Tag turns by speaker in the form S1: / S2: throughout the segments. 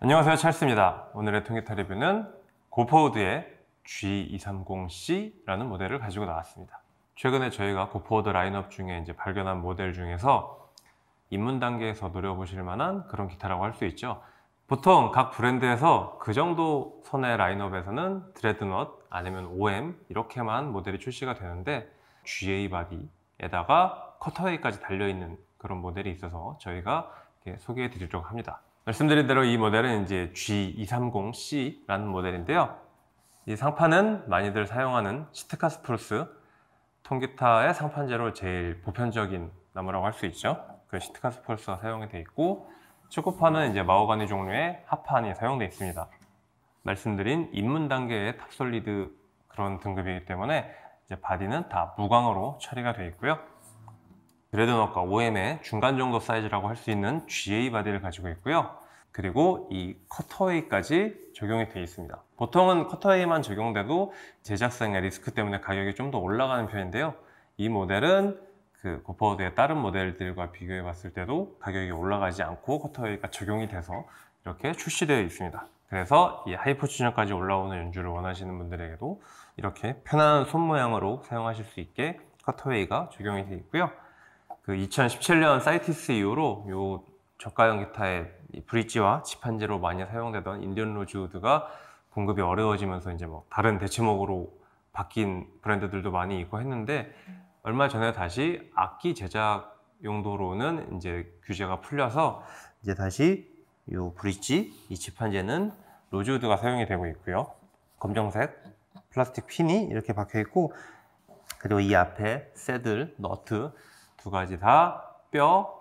S1: 안녕하세요 찰스입니다. 오늘의 통기타 리뷰는 고퍼우드의 G230C라는 모델을 가지고 나왔습니다. 최근에 저희가 고퍼우드 라인업 중에 이제 발견한 모델 중에서 입문 단계에서 노려보실 만한 그런 기타라고 할 수 있죠. 보통 각 브랜드에서 그 정도 선의 라인업에서는 dreadnought 아니면 OM 이렇게만 모델이 출시가 되는데 GA 바디에다가 cutaway까지 달려있는 그런 모델이 있어서 저희가 소개해 드리려고 합니다 말씀드린 대로 이 모델은 이제 G230C라는 모델인데요. 이 상판은 많이들 사용하는 Sitka spruce 통기타의 상판 재로 제일 보편적인 나무라고 할 수 있죠. 그 Sitka spruce가 사용이 되어 있고 측후판은 이제 마호가니 종류의 합판이 사용되어 있습니다. 말씀드린 입문 단계의 top solid 그런 등급이기 때문에 이제 바디는 다 무광으로 처리가 되어 있고요. dreadnought과 OM의 중간 정도 사이즈라고 할 수 있는 GA 바디를 가지고 있고요. 그리고 이 cutaway까지 적용이 되어 있습니다. 보통은 cutaway만 적용돼도 제작상의 리스크 때문에 가격이 좀 더 올라가는 편인데요. 이 모델은 그 고퍼우드의 다른 모델들과 비교해 봤을 때도 가격이 올라가지 않고 cutaway가 적용이 돼서 이렇게 출시되어 있습니다. 그래서 이 high position까지 올라오는 연주를 원하시는 분들에게도 이렇게 편안한 손 모양으로 사용하실 수 있게 cutaway가 적용이 되어 있고요. 그 2017년 CITES 이후로 요 저가형 기타의 브릿지와 지판재로 많이 사용되던 Indian rosewood가 공급이 어려워지면서 이제 뭐 다른 대체목으로 바뀐 브랜드들도 많이 있고 했는데 얼마 전에 다시 악기 제작 용도로는 이제 규제가 풀려서 이제 다시 이 브릿지, 이 지판재는 rosewood가 사용이 되고 있고요. 검정색 플라스틱 핀이 이렇게 박혀 있고 그리고 이 앞에 saddle, 너트 두 가지 다 뼈,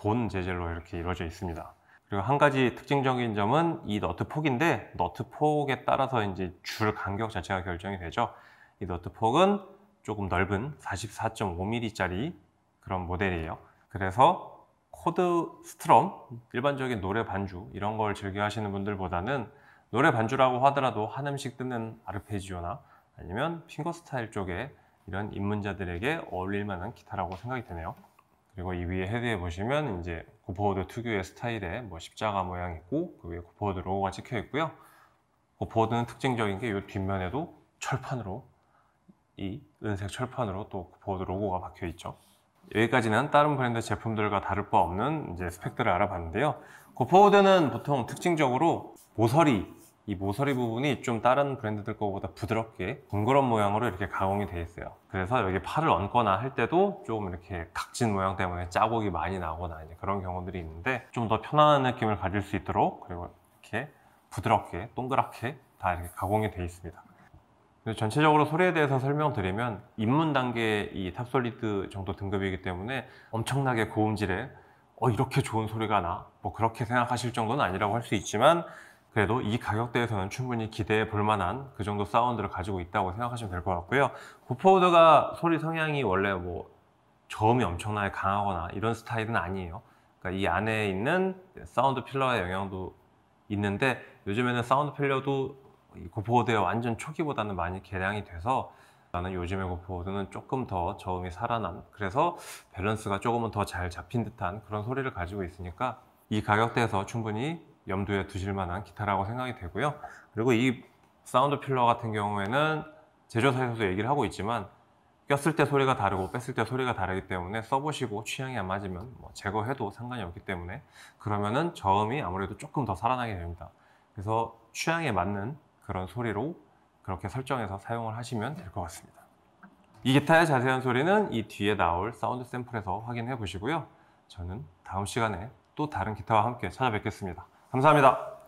S1: bone 재질로 이렇게 이루어져 있습니다. 그리고 한 가지 특징적인 점은 이 너트 폭인데 너트 폭에 따라서 이제 줄 간격 자체가 결정이 되죠. 이 너트 폭은 조금 넓은 44.5mm 짜리 그런 모델이에요. 그래서 코드 strum, 일반적인 노래 반주 이런 걸 즐겨 하시는 분들보다는 노래 반주라고 하더라도 한 음씩 뜯는 아르페지오나 아니면 finger style 쪽에 이런 입문자들에게 어울릴 만한 기타라고 생각이 되네요. 그리고 이 위에 헤드에 보시면 이제 고퍼우드 특유의 스타일의 뭐 십자가 모양이 있고 그 위에 고퍼우드 로고가 찍혀 있고요. 고퍼우드는 특징적인 게 이 뒷면에도 철판으로 이 은색 철판으로 또 고퍼우드 로고가 박혀 있죠. 여기까지는 다른 브랜드 제품들과 다를 바 없는 이제 스펙들을 알아봤는데요. 고포워드는 보통 특징적으로 모서리 이 모서리 부분이 좀 다른 브랜드들 거보다 부드럽게 둥그런 모양으로 이렇게 가공이 되어 있어요. 그래서 여기 팔을 얹거나 할 때도 조금 이렇게 각진 모양 때문에 자국이 많이 나거나 이제 그런 경우들이 있는데 좀 더 편안한 느낌을 가질 수 있도록 그리고 이렇게 부드럽게 동그랗게 다 이렇게 가공이 되어 있습니다. 전체적으로 소리에 대해서 설명드리면 입문 단계 이 top solid 정도 등급이기 때문에 엄청나게 고음질에 어 이렇게 좋은 소리가 나? 뭐 그렇게 생각하실 정도는 아니라고 할 수 있지만 그래도 이 가격대에서는 충분히 기대해 볼 만한 그 정도 사운드를 가지고 있다고 생각하시면 될 것 같고요. 고퍼우드가 소리 성향이 원래 뭐 저음이 엄청나게 강하거나 이런 스타일은 아니에요. 그러니까 이 안에 있는 sound pillar의 영향도 있는데 요즘에는 sound pillar도 고퍼우드의 완전 초기보다는 많이 개량이 돼서 나는 요즘의 고퍼우드는 조금 더 저음이 살아난 그래서 밸런스가 조금은 더 잘 잡힌 듯한 그런 소리를 가지고 있으니까 이 가격대에서 충분히 염두에 두실 만한 기타라고 생각이 되고요. 그리고 이 sound pillar 같은 경우에는 제조사에서도 얘기를 하고 있지만 꼈을 때 소리가 다르고 뺐을 때 소리가 다르기 때문에 써보시고 취향이 안 맞으면 뭐 제거해도 상관이 없기 때문에 그러면은 저음이 아무래도 조금 더 살아나게 됩니다. 그래서 취향에 맞는 그런 소리로 그렇게 설정해서 사용을 하시면 될 것 같습니다. 이 기타의 자세한 소리는 이 뒤에 나올 사운드 샘플에서 확인해 보시고요. 저는 다음 시간에 또 다른 기타와 함께 찾아뵙겠습니다 감사합니다.